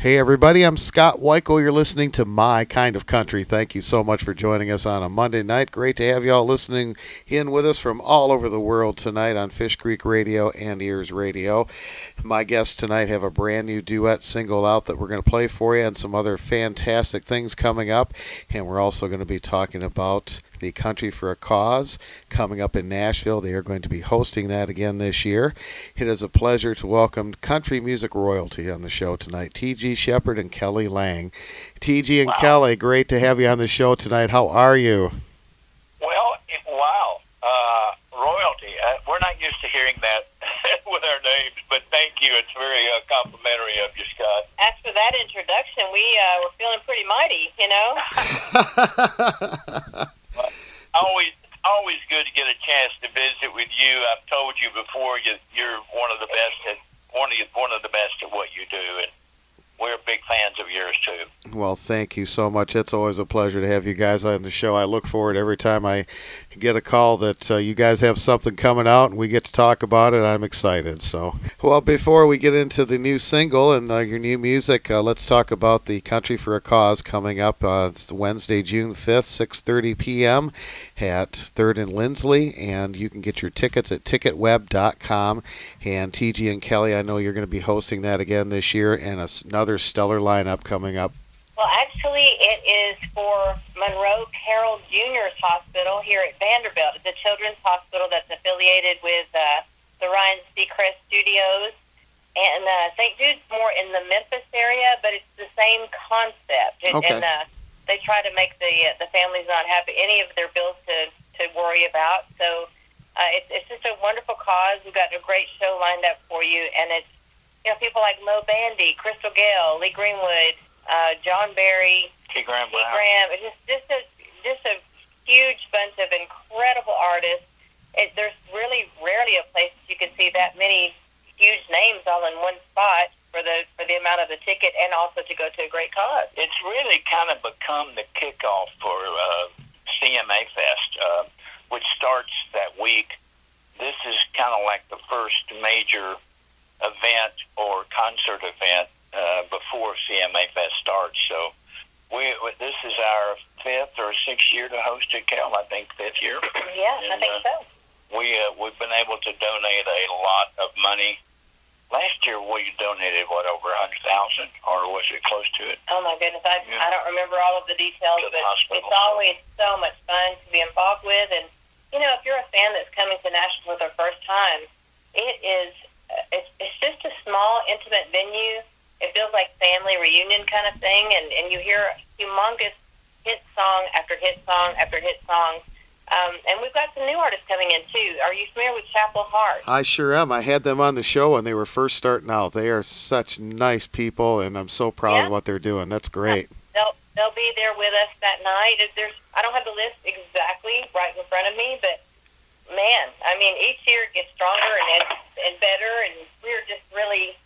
Hey, everybody, I'm Scott Wikle. You're listening to My Kind of Country. Thank you so much for joining us on a Monday night. Great to have you all listening in with us from all over the world tonight on Fish Creek Radio and Ears Radio. My guests tonight have a brand new duet single out that we're going to play for you and some other fantastic things coming up. And we're also going to be talking about the Country for a Cause coming up in Nashville. They are going to be hosting that again this year. It is a pleasure to welcome country music royalty on the show tonight, T.G. Sheppard and Kelly Lang. T.G. and Wow. Kelly, great to have you on the show tonight. How are you? Well, it, wow, uh, royalty. Uh, we're not used to hearing that with our names, but thank you. It's very uh, complimentary of you, Scott. after that introduction, we uh, were feeling pretty mighty, you know. Always, always good to get a chance to visit with you. I've told you before, you, you're one of the best at one of one of the best at what you do, and we're big fans of yours too. Well, thank you so much. It's always a pleasure to have you guys on the show. I look forward every time I get a call that uh, you guys have something coming out and we get to talk about it. I'm excited. So, well, before we get into the new single and uh, your new music, uh, let's talk about the Country for a Cause coming up. Uh, it's Wednesday, June 5th, 6:30 p.m. at Third and Lindsley, and you can get your tickets at ticketweb.com. And TG and Kelly, I know you're going to be hosting that again this year, and another stellar lineup coming up. well, actually, it is for Monroe Carell Junior's Hospital here at Vanderbilt. It's a children's hospital that's affiliated with uh, the Ryan Seacrest Studios. And uh, St. Jude's more in the Memphis area, but it's the same concept. Okay. and uh, they try to make the uh, the families not have any of their bills to, to worry about. So uh, it's, it's just a wonderful cause. We've got a great show lined up for you, and it's you know people like Moe Bandy, Crystal Gayle, Lee Greenwood, uh, John Berry, T. Graham. Brown. Graham. It's just just a just a huge bunch of incredible artists. It, there's really rarely a place you can see that many huge names all in one spot for the for the amount of the ticket, and also to go to a great cause. It's really kind of become the kickoff for uh, CMA Fest, uh, which starts that week. This is kind of like the first major event or concert event uh, before CMA Fest starts. So we this is our fifth or sixth year to host it, Cal. I think fifth year. Yeah, I think uh, so. We uh, we've been able to donate a lot of money. Last year we donated what over a hundred thousand, or was it close to it? Oh my goodness, I Yeah. I don't remember all of the details, To the but hospital. it's always so much fun to be involved with. And you know, if you're a fan that's coming to Nashville for their first time, it is uh, it's it's just a small, intimate venue. It feels like family reunion kind of thing, and and you hear humongous hit song after hit song after hit song. Um, and we've got some new artists coming in too. Are you familiar with Chapel Hart? I sure am. I had them on the show when they were first starting out. They are such nice people, and I'm so proud Yeah. of what they're doing. That's great. they'll they'll be there with us that night. If There's I don't have the list exactly right in front of me, but man, I mean, each year it gets stronger and, and better, and we're just really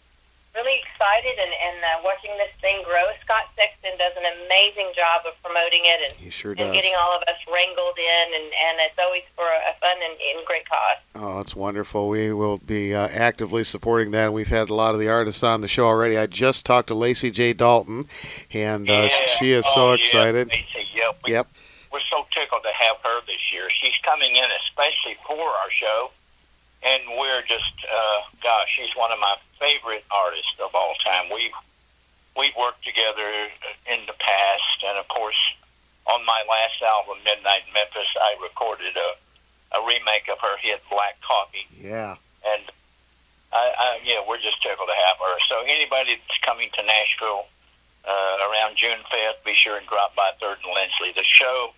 really excited and and uh, watching this thing grow. Scott Sexton does an amazing job of promoting it and. He sure And does. getting all of us wrangled in, and, and it's always for a fun and, and great cause. Oh, that's wonderful. We will be uh, actively supporting that. We've had a lot of the artists on the show already. I just talked to Lacy J. Dalton, and uh, Yeah. she is so Oh, excited. Yeah, Lisa, yep. We- Yep. We're so tickled to have her this year. She's coming in especially for our show, and we're just, uh, gosh, she's one of my favorite artists of all time. We've we've worked together in the past, and of course, on my last album, Midnight in Memphis, I recorded a, a remake of her hit Black Coffee, Yeah. and I, I, yeah, we're just tickled to have her. So anybody that's coming to Nashville uh, around June 5th, be sure and drop by Third and Lindsley. The show,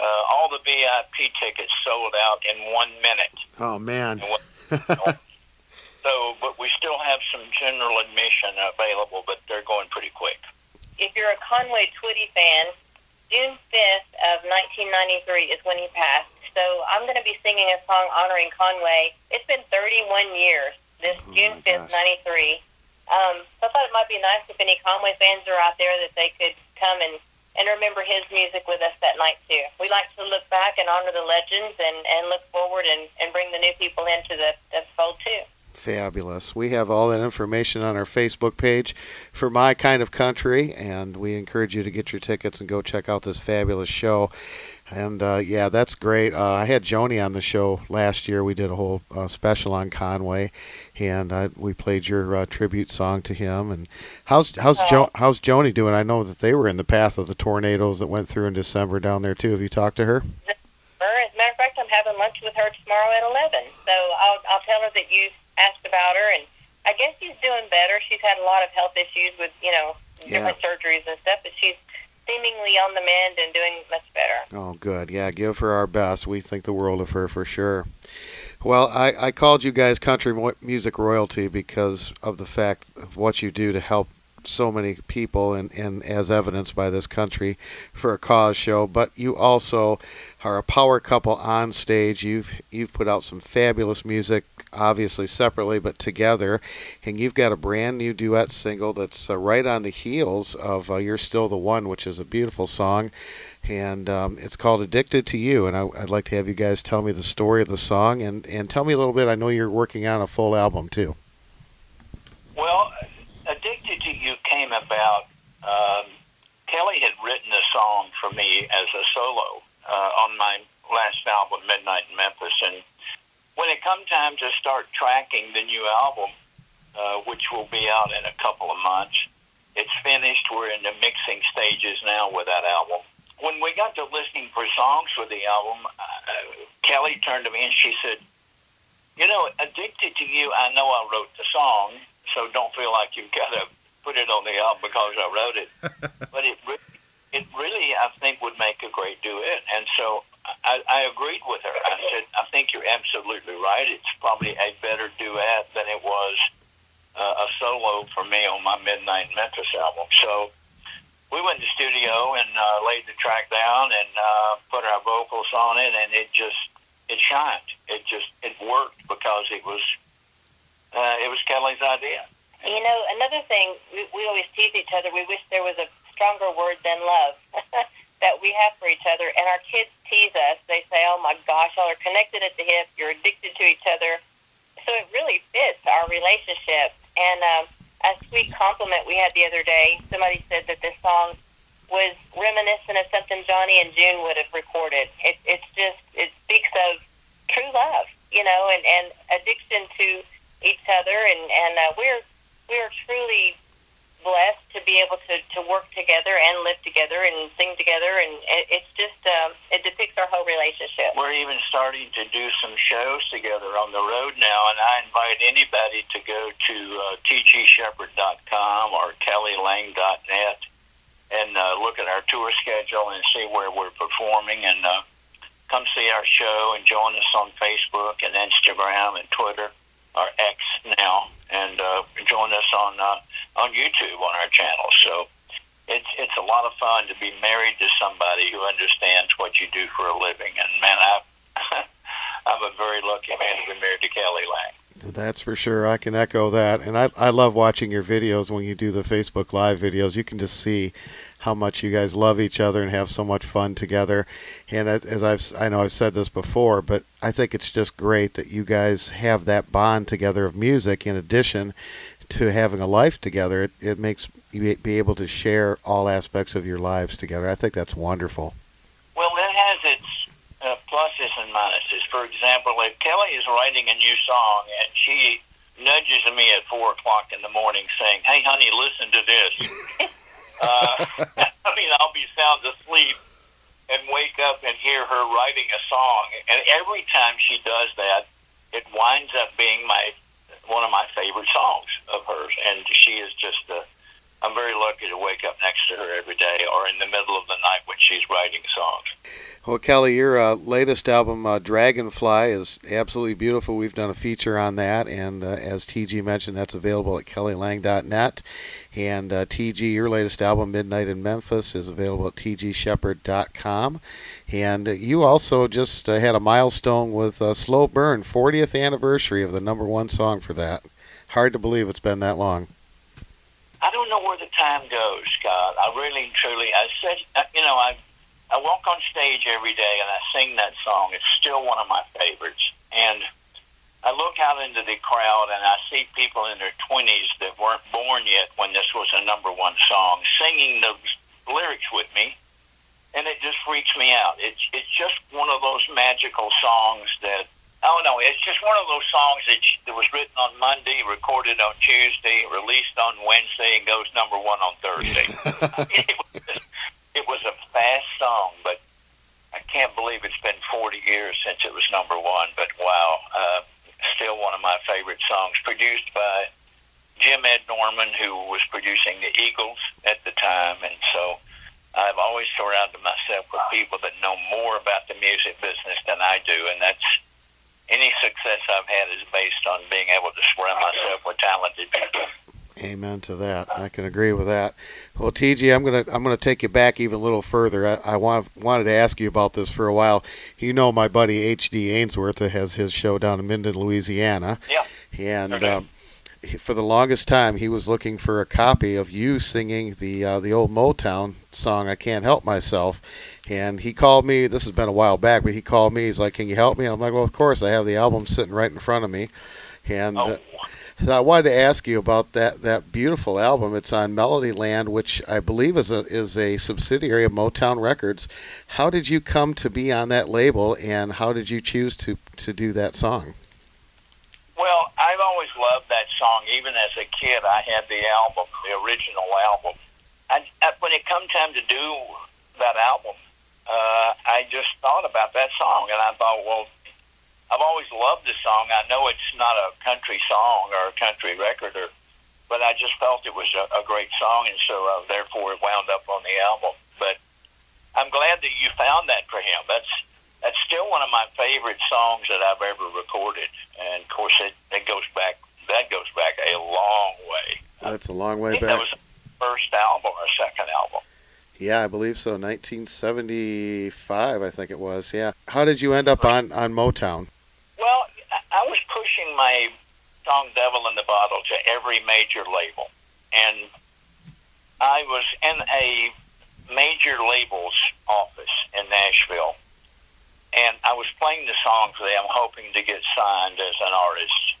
uh, all the VIP tickets sold out in one minute. Oh man. So, but we still have some general admission available, but they're going pretty quick. If you're a Conway Twitty fan, June 5th of 1993 is when he passed. So I'm going to be singing a song honoring Conway. It's been 31 years, this Oh, June 5th, gosh. 93. Um, so I thought it might be nice if any Conway fans are out there that they could come and, and remember his music with us that night, too. We like to look back and honor the legends and, and look forward and, and bring the new people into the, the fold, too. Fabulous. We have all that information on our Facebook page for My Kind of Country, and we encourage you to get your tickets and go check out this fabulous show. And uh, yeah, that's great. Uh, I had Joni on the show last year. We did a whole uh, special on Conway, and uh, we played your uh, tribute song to him. And how's how's uh, jo- how's Joni doing? I know that they were in the path of the tornadoes that went through in December down there too. Have you talked to her? As a matter of fact, I'm having lunch with her tomorrow at eleven. So I'll I'll tell her that you asked about her, and I guess she's doing better. She's had a lot of health issues with you know different yeah. surgeries and stuff, but she's seemingly on the mend and doing much better. Oh, good. Yeah, give her our best. We think the world of her for sure. Well, I, I called you guys country music royalty because of the fact of what you do to help so many people and, and as evidenced by this country for a cause show but you also are a power couple on stage. You've you've put out some fabulous music obviously separately but together and you've got a brand new duet single that's uh, right on the heels of uh, you're still the one which is a beautiful song. And um, it's called addicted to you and I, would like to have you guys tell me the story of the song and, and tell me a little bit. I know you're working on a full album too well Addicted to You came about. Um, Kelly had written a song for me as a solo uh, on my last album, Midnight in Memphis. And when it come time to start tracking the new album, uh, which will be out in a couple of months, it's finished. We're in the mixing stages now with that album. When we got to listening for songs for the album, uh, Kelly turned to me and she said, You know, Addicted to You, I know I wrote the song, so don't feel like you've got to put it on the album because I wrote it. but it it really I think would make a great duet, and so I, I agreed with her. I said I think you're absolutely right. It's probably a better duet than it was uh, a solo for me on my Midnight Memphis album. So we went to the studio and uh, laid the track down and uh, put our vocals on it, and it just it shined. It just it worked because it was uh, it was Kelly's idea. You know, another thing we, we always tease each other. We wish there was a stronger word than love that we have for each other. And our kids tease us. They say, "Oh my gosh, y'all are connected at the hip. You're addicted to each other." So it really fits our relationship. And um, a sweet compliment we had the other day. Somebody said that this song was reminiscent of something Johnny and June would have recorded. It, it's just it speaks of true love, you know, and and addiction to each other, and and uh, we're we're truly blessed to be able to to work together and live together and sing together, and it's just um, it depicts our whole relationship. We're even starting to do some shows together on the road now, and I invite anybody to go to uh, tgsheppard.com or kellylang.net and uh, look at our tour schedule and see where we're performing and. Uh, come see our show and join us on Facebook and Instagram and Twitter our X now, and uh, join us on uh, on YouTube on our channel. So it's it's a lot of fun to be married to somebody who understands what you do for a living. And man, I I'm a very lucky man to be married to Kelly Lang. That's for sure. I can echo that. And I, I love watching your videos when you do the Facebook Live videos. You can just see how much you guys love each other and have so much fun together. And as I've I know I've said this before, but I think it's just great that you guys have that bond together of music in addition to having a life together. It, it makes you be able to share all aspects of your lives together. I think that's wonderful. Well, it has its uh, pluses and minuses. For example, if Kelly is writing a new song and she nudges me at four o'clock in the morning saying, "Hey, honey, listen to this," Uh, I mean, I'll be sound asleep and wake up and hear her writing a song. And every time she does that, it winds up being my one of my favorite songs of hers. And she is just a. I'm very lucky to wake up next to her every day or in the middle of the night when she's writing songs. Well, Kelly, your uh, latest album, uh, Dragonfly, is absolutely beautiful. We've done a feature on that, and uh, as TG mentioned, that's available at kellylang.net. And uh, TG, your latest album, Midnight in Memphis, is available at tgsheppard.com. And uh, you also just uh, had a milestone with uh, Slow Burn, 40th anniversary of the number one song for that. Hard to believe it's been that long. I don't know where the time goes, Scott. I really, and truly, I said, uh, you know, I I walk on stage every day and I sing that song. It's still one of my favorites. And Out into the crowd and I see people in their 20s that weren't born yet when this was a number one song singing those lyrics with me, and it just freaks me out. It's it's just one of those magical songs that I don't know. It's just one of those songs that, that was written on Monday, recorded on Tuesday, released on Wednesday, and goes number one on Thursday. it, was, it was a fast song, but I can't believe it's been 40 years since it was number one. But wow, uh, still one of my favorite songs, produced by Jim Ed Norman, who was producing the Eagles at the time, and so I've always surrounded myself with people that know more about the music business than I do, and that's any success I've had is based on being able to surround myself with talented people. Amen to that. I can agree with that. Well, TG, I'm gonna I'm gonna take you back even a little further. I, I want, wanted to ask you about this for a while. You know, my buddy H.D. Ainsworth has his show down in Minden, Louisiana. Yeah. And Okay. um, for the longest time, he was looking for a copy of you singing the uh, the old Motown song "I Can't Help Myself." And he called me. This has been a while back, but he called me. He's like, "Can you help me?" And I'm like, "Well, of course. I have the album sitting right in front of me." And Oh, uh, so I wanted to ask you about that that beautiful album. It's on Melodyland, which I believe is a is a subsidiary of Motown Records. How did you come to be on that label, and how did you choose to to do that song? Well, I've always loved that song. Even as a kid, I had the album, the original album. I, I, when it come time to do that album, uh, I just thought about that song, and I thought, well, I've always loved this song. I know it's not a country song or a country record, or, but I just felt it was a, a great song, and so uh, therefore it wound up on the album. But I'm glad that you found that for him. That's that's still one of my favorite songs that I've ever recorded, and of course it, it goes back. That goes back a long way. That's a long way back. that was the first album or second album. Yeah, I believe so. 1975, I think it was. Yeah. How did you end up on on Motown? Well, I- I was pushing my song "Devil in the Bottle" to every major label, and I was in a major label's office in Nashville, and I was playing the song for them, hoping to get signed as an artist.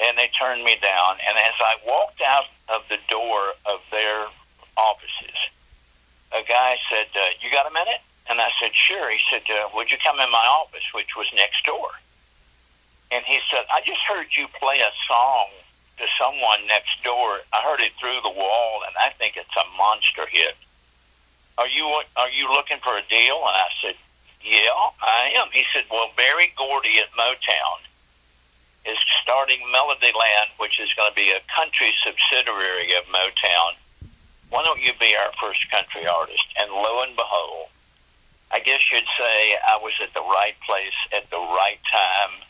And they turned me down. And as I walked out of the door of their offices, a guy said, uh, "You got a minute?" And I said, "Sure." He said, uh, "Would you come in my office, which was next door?" And he said, "I just heard you play a song to someone next door. I heard it through the wall, and I think it's a monster hit. Are you are you looking for a deal?" And I said, "Yeah, I am." He said, "Well, Berry Gordy at Motown is starting Melodyland, which is going to be a country subsidiary of Motown. Why don't you be our first country artist?" And lo and behold, I guess you'd say I was at the right place at the right time,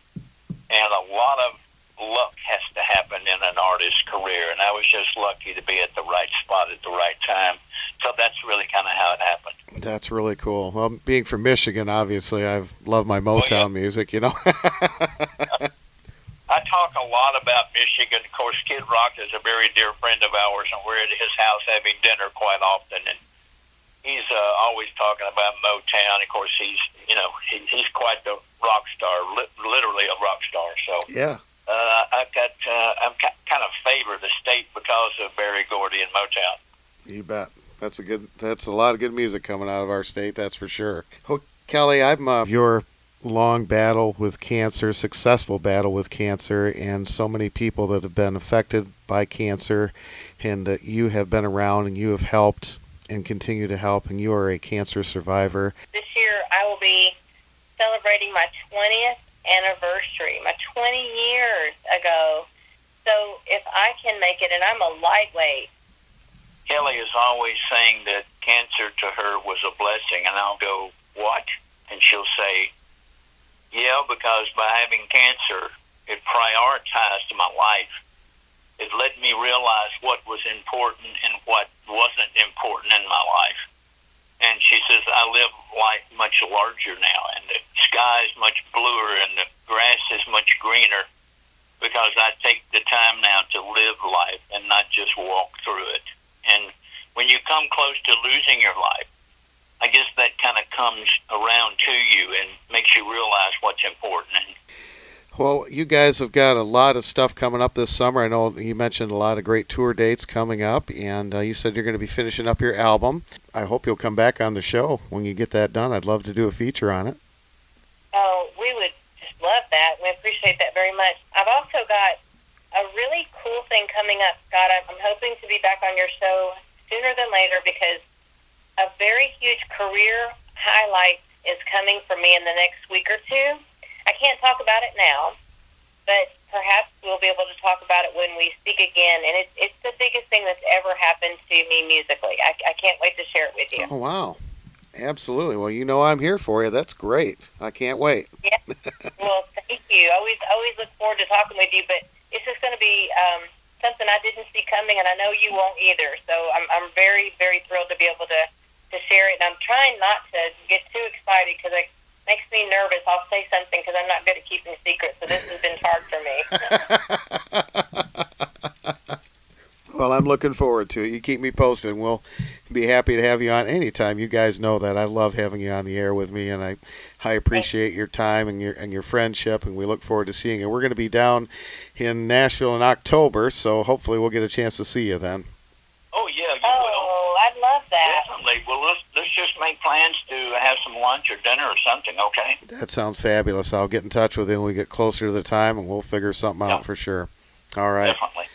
and a lot of luck has to happen in an artist's career, and I was just lucky to be at the right spot at the right time. So that's really kind of how it happened. That's really cool. Well, being from Michigan, obviously, I've loved my Oh, Motown music. You know. I talk a lot about Michigan. Of course, Kid Rock is a very dear friend of ours, and we're at his house having dinner quite often. And he's uh, always talking about Motown. Of course, he's you know he, he's quite the rock star, li- literally a rock star. So yeah. uh, I've got uh, I'm ki- kind of favor the state because of Berry Gordy and Motown. You bet. That's a good. That's a lot of good music coming out of our state. That's for sure. Oh, Kelly, I'm uh, your long battle with cancer, successful battle with cancer, and so many people that have been affected by cancer, and that you have been around and you have helped and continue to help, and you are a cancer survivor. This year I will be celebrating my 20th anniversary, my 20 years ago. So if I can make it, and I'm a lightweight, Kelly is always saying that cancer to her was a blessing, and I'll go, What? And she'll say, Yeah, because by having cancer, it prioritized my life. It let me realize what was important and what wasn't important in my life. And she says, I live life much larger now, and the sky is much bluer, and the grass is much greener because I take the time now to live life and not just walk through it. And when you come close to losing your life, I guess that kind of comes around to you and makes you realize what's important. And Well, you guys have got a lot of stuff coming up this summer. I know you mentioned a lot of great tour dates coming up, and uh, you said you're going to be finishing up your album. I hope you'll come back on the show when you get that done. I'd love to do a feature on it. Oh, we would just love that. We appreciate that very much. I've also got a really cool thing coming up, Scott. I'm, I'm hoping to be back on your show sooner than later because a very huge career highlight is coming for me in the next week or two. I can't talk about it now, but perhaps we'll be able to talk about it when we speak again. And it's it's the biggest thing that's ever happened to me musically. I, I can't wait to share it with you. Oh wow, absolutely. Well, you know I'm here for you. That's great. I can't wait. Yeah. well, thank you. Always always look forward to talking with you. But it's just going to be um, something I didn't see coming, and I know you won't either. So I'm I'm very very thrilled to be able to to share it. And I'm trying not to get too excited because I makes me nervous. I'll say something because I'm not good at keeping secrets, so this has been hard for me. well, I'm looking forward to it. You keep me posted, and we'll be happy to have you on anytime. You guys know that I love having you on the air with me, and I I appreciate your time and your and your friendship, and we look forward to seeing you. We're going to be down in Nashville in October, so hopefully we'll get a chance to see you then. Oh yeah, you oh, will. I'd love that. Definitely. Well, let's let's make plans to have some lunch or dinner or something. Okay. That sounds fabulous. I'll get in touch with you when we get closer to the time, and we'll figure something out for sure. All right. Definitely,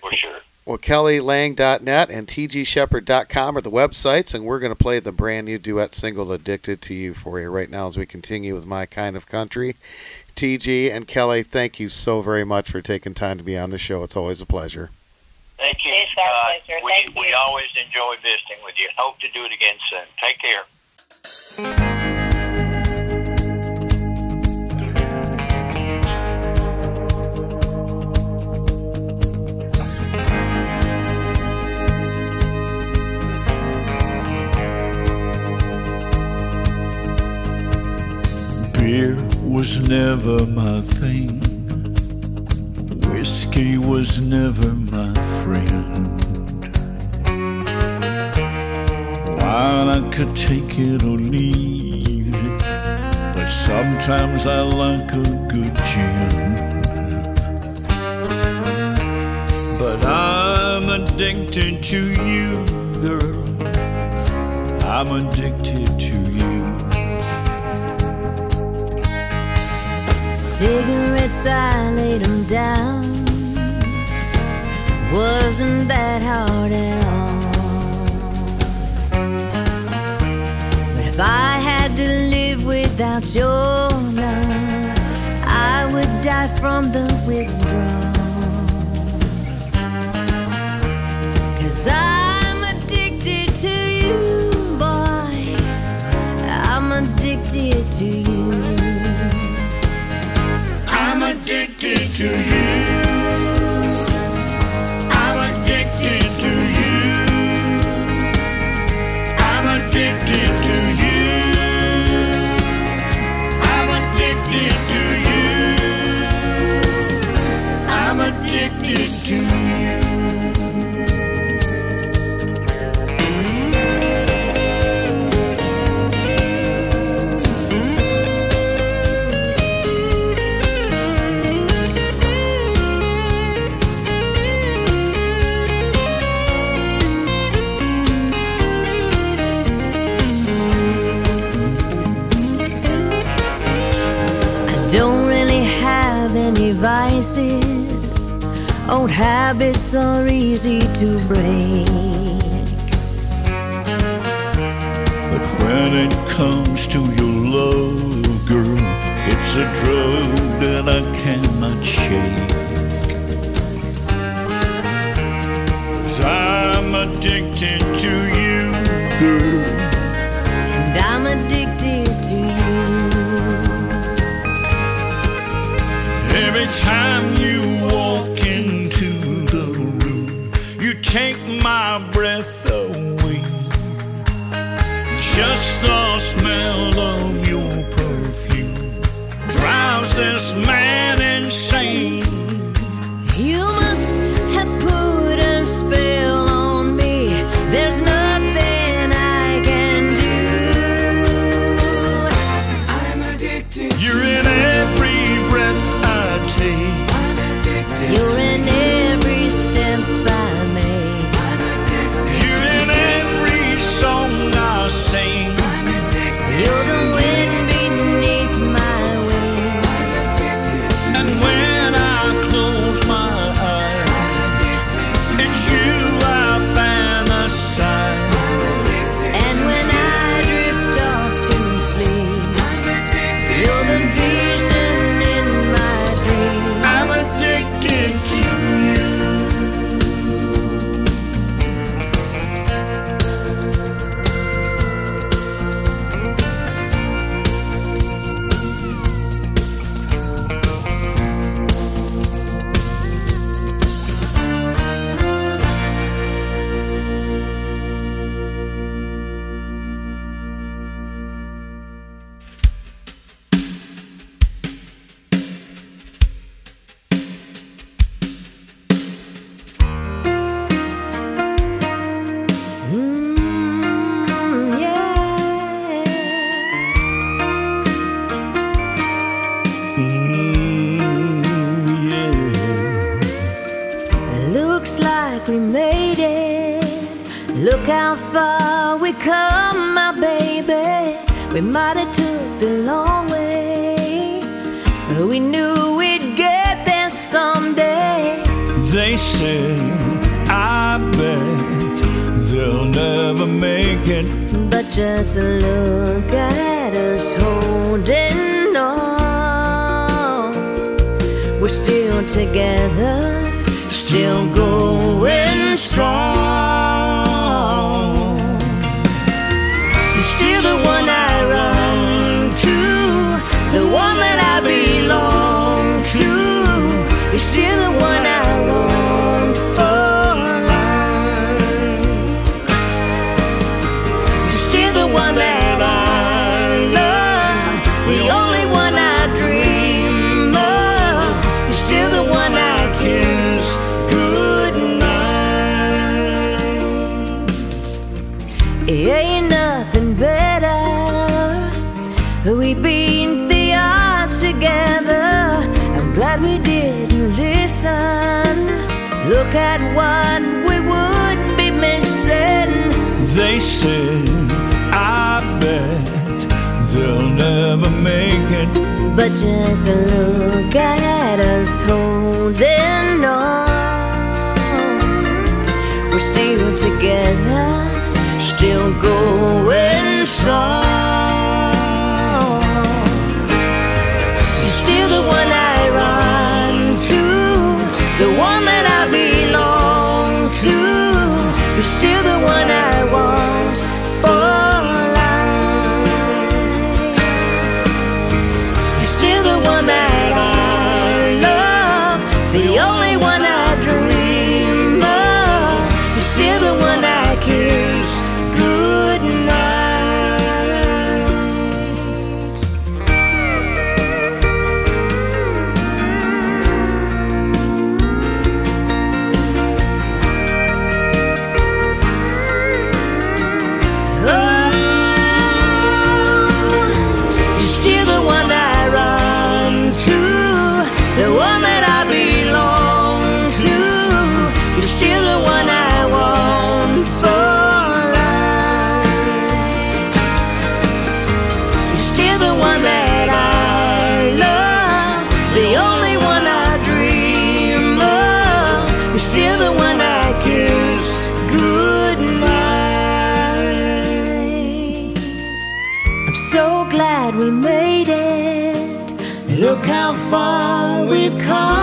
for sure. Well, KellyLang.net and TGSheppard.com are the websites, and we're going to play the brand new duet single "Addicted to You" for you right now as we continue with my kind of country. TG and Kelly, thank you so very much for taking time to be on the show. It's always a pleasure. Thank you, it's Scott. Pleasure. We, Thank we you. always enjoy visiting with you. Hope to do it again soon. Take care. Beer was never my thing. Whiskey was never my friend. Wine I could take it or leave it, but sometimes I like a good gin. But I'm addicted to you, girl. I'm addicted to you. Cigarettes, I laid them down. Wasn't that hard at all? But if I had to live without your love, I would die from the withdrawal. To break. But when it comes to your love, girl, it's a drug that I cannot shake. i I'm addicted to you, girl. And I'm addicted to you. Every time you We knew we'd get there someday. They said, I bet they'll never make it. But just look at us holding on. We're still together, still going strong. You're still the one I look at what we would be missing. They said, I bet they'll never make it. But just look at us holding on. We're still together, still going strong. You're still the one I far we've come.